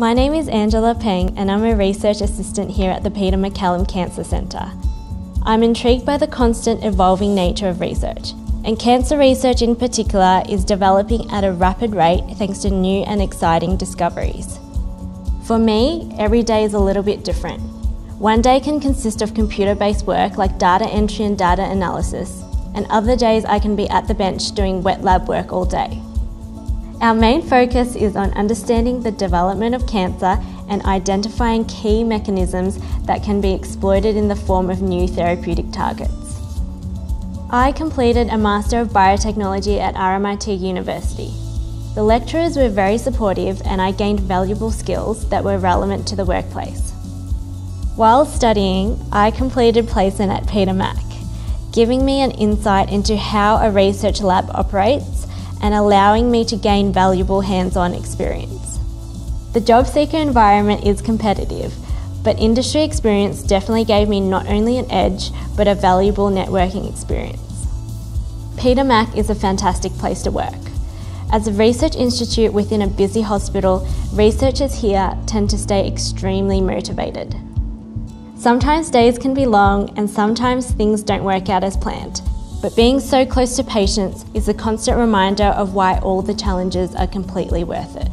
My name is Angela Peng and I'm a research assistant here at the Peter MacCallum Cancer Centre. I'm intrigued by the constant evolving nature of research, and cancer research in particular is developing at a rapid rate thanks to new and exciting discoveries. For me, every day is a little bit different. One day can consist of computer based work like data entry and data analysis, and other days I can be at the bench doing wet lab work all day. Our main focus is on understanding the development of cancer and identifying key mechanisms that can be exploited in the form of new therapeutic targets. I completed a Master of Biotechnology at RMIT University. The lecturers were very supportive and I gained valuable skills that were relevant to the workplace. While studying, I completed placement at Peter Mac, giving me an insight into how a research lab operates and allowing me to gain valuable hands-on experience. The job seeker environment is competitive, but industry experience definitely gave me not only an edge, but a valuable networking experience. Peter Mac is a fantastic place to work. As a research institute within a busy hospital, researchers here tend to stay extremely motivated. Sometimes days can be long and sometimes things don't work out as planned, but being so close to patients is a constant reminder of why all the challenges are completely worth it.